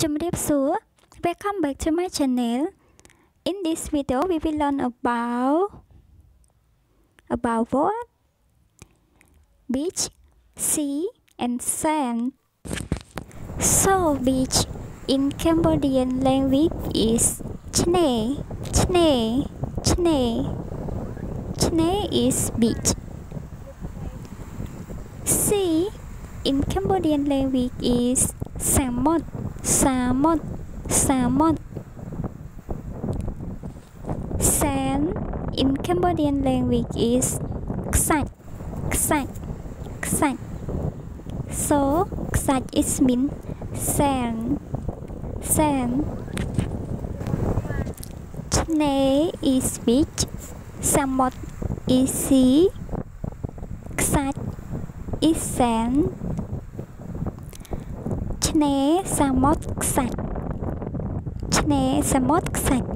ជំរាបសួរ Welcome back to my channel In this video we will learn about about what beach sea and sand so beach in Cambodian language is chne chne chne chne is beach sea in Cambodian language is แซลมอนแซลมอน sand in Cambodian language is สักสักสัก so สัก is mean sand sand ทะเล is beach สมุทร is sea สัก is sand ឆ្នេរសមុទ្រខ្សាច់ឆ្នេរសមុទ្រខ្សាច់